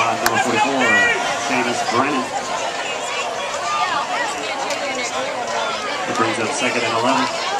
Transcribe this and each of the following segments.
by number 44, Davis Brennan. It brings up second and 11.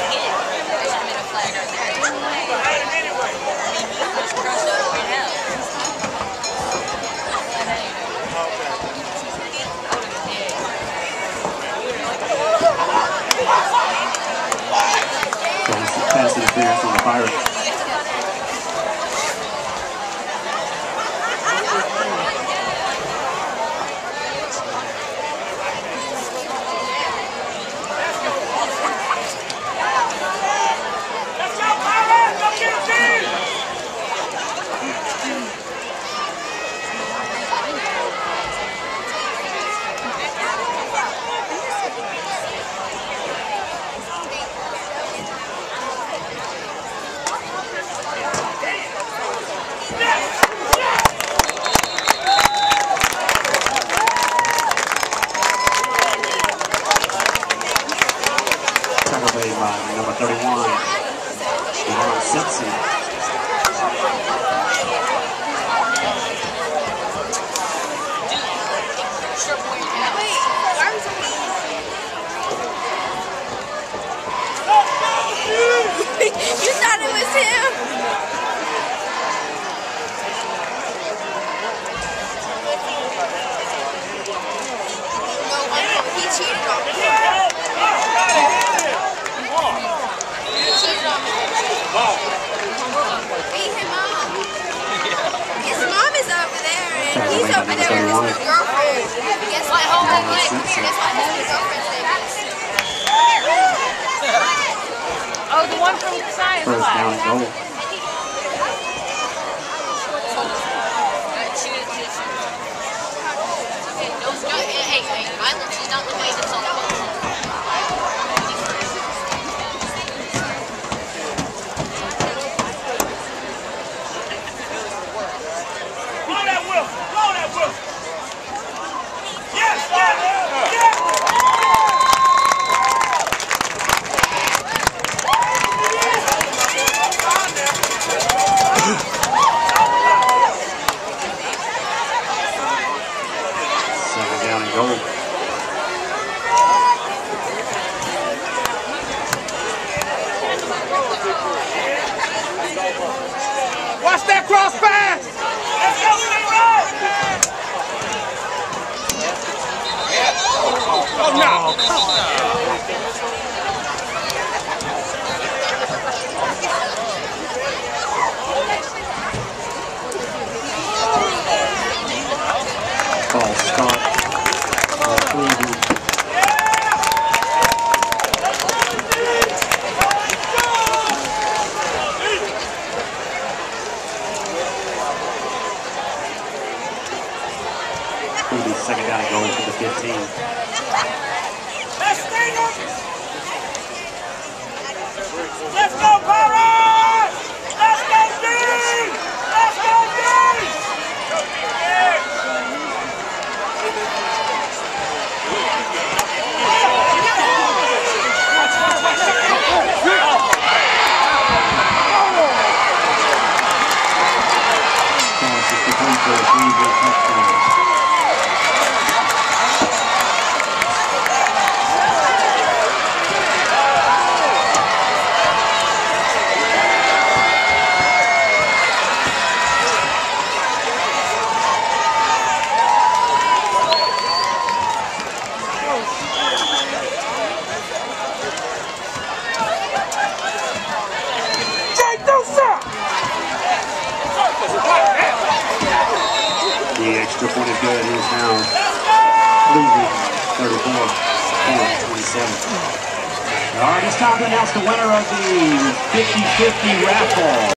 interference on the Pirates. 31, Devon Simpson. I think that's what you wanted. Guess what? Hold that. Come here. Guess what? Oh, the one from the side First Hey, hey, I, not. Watch that cross pass. Let's go, Oh, no. The extra point is good. He is now leading 34 for 27. All right, it's time to announce the winner of the 50-50 raffle.